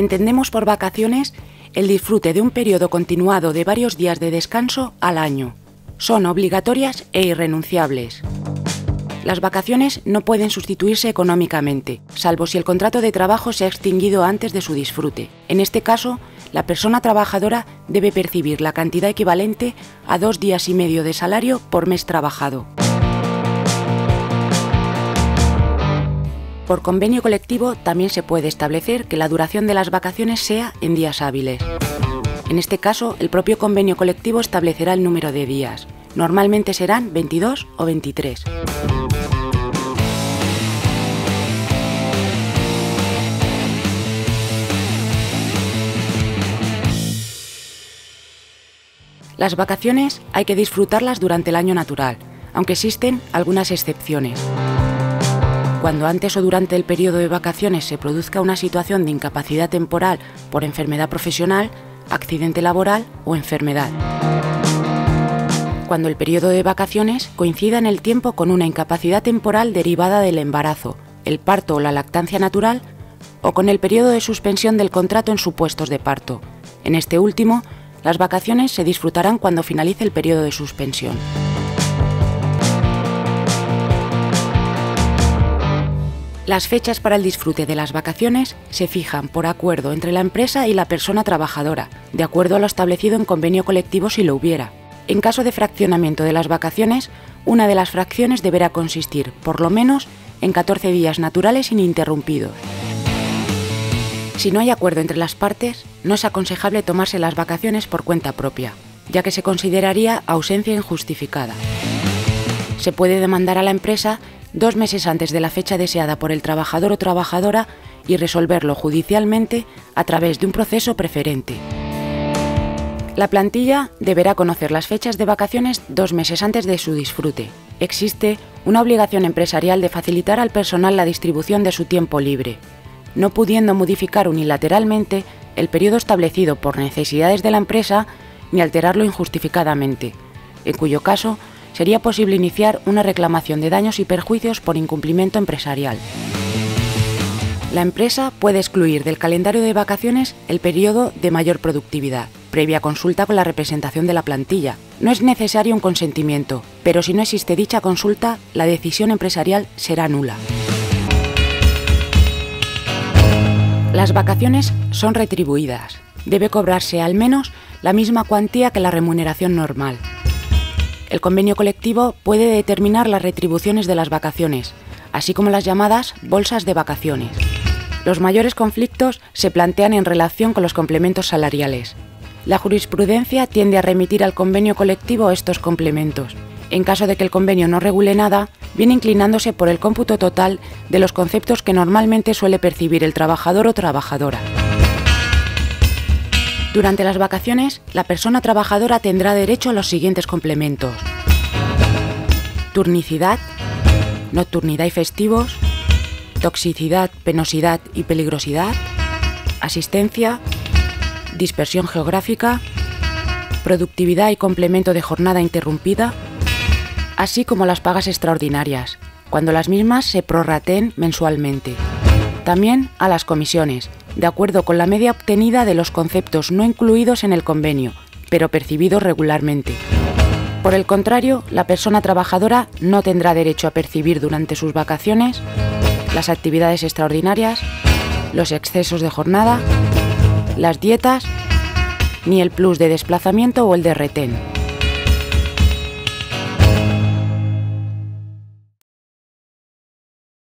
Entendemos por vacaciones el disfrute de un periodo continuado de varios días de descanso al año. Son obligatorias e irrenunciables. Las vacaciones no pueden sustituirse económicamente, salvo si el contrato de trabajo se ha extinguido antes de su disfrute. En este caso, la persona trabajadora debe percibir la cantidad equivalente a dos días y medio de salario por mes trabajado. Por convenio colectivo también se puede establecer que la duración de las vacaciones sea en días hábiles. En este caso, el propio convenio colectivo establecerá el número de días. Normalmente serán 22 o 23. Las vacaciones hay que disfrutarlas durante el año natural, aunque existen algunas excepciones. Cuando antes o durante el periodo de vacaciones se produzca una situación de incapacidad temporal por enfermedad profesional, accidente laboral o enfermedad. Cuando el periodo de vacaciones coincida en el tiempo con una incapacidad temporal derivada del embarazo, el parto o la lactancia natural, o con el periodo de suspensión del contrato en supuestos de parto. En este último, las vacaciones se disfrutarán cuando finalice el periodo de suspensión. Las fechas para el disfrute de las vacaciones se fijan por acuerdo entre la empresa y la persona trabajadora, de acuerdo a lo establecido en convenio colectivo si lo hubiera. En caso de fraccionamiento de las vacaciones, una de las fracciones deberá consistir, por lo menos, en 14 días naturales ininterrumpidos. Si no hay acuerdo entre las partes, no es aconsejable tomarse las vacaciones por cuenta propia, ya que se consideraría ausencia injustificada. Se puede demandar a la empresa dos meses antes de la fecha deseada por el trabajador o trabajadora y resolverlo judicialmente a través de un proceso preferente. La plantilla deberá conocer las fechas de vacaciones dos meses antes de su disfrute. Existe una obligación empresarial de facilitar al personal la distribución de su tiempo libre, no pudiendo modificar unilateralmente el periodo establecido por necesidades de la empresa ni alterarlo injustificadamente, en cuyo caso sería posible iniciar una reclamación de daños y perjuicios por incumplimiento empresarial. La empresa puede excluir del calendario de vacaciones el periodo de mayor productividad, previa consulta con la representación de la plantilla. No es necesario un consentimiento, pero si no existe dicha consulta, la decisión empresarial será nula. Las vacaciones son retribuidas. Debe cobrarse al menos la misma cuantía que la remuneración normal. El convenio colectivo puede determinar las retribuciones de las vacaciones, así como las llamadas bolsas de vacaciones. Los mayores conflictos se plantean en relación con los complementos salariales. La jurisprudencia tiende a remitir al convenio colectivo estos complementos. En caso de que el convenio no regule nada, viene inclinándose por el cómputo total de los conceptos que normalmente suele percibir el trabajador o trabajadora. Durante las vacaciones, la persona trabajadora tendrá derecho a los siguientes complementos. Turnicidad, nocturnidad y festivos, toxicidad, penosidad y peligrosidad, asistencia, dispersión geográfica, productividad y complemento de jornada interrumpida, así como las pagas extraordinarias, cuando las mismas se prorraten mensualmente. También a las comisiones, de acuerdo con la media obtenida de los conceptos no incluidos en el convenio, pero percibidos regularmente. Por el contrario, la persona trabajadora no tendrá derecho a percibir durante sus vacaciones las actividades extraordinarias, los excesos de jornada, las dietas, ni el plus de desplazamiento o el de retén.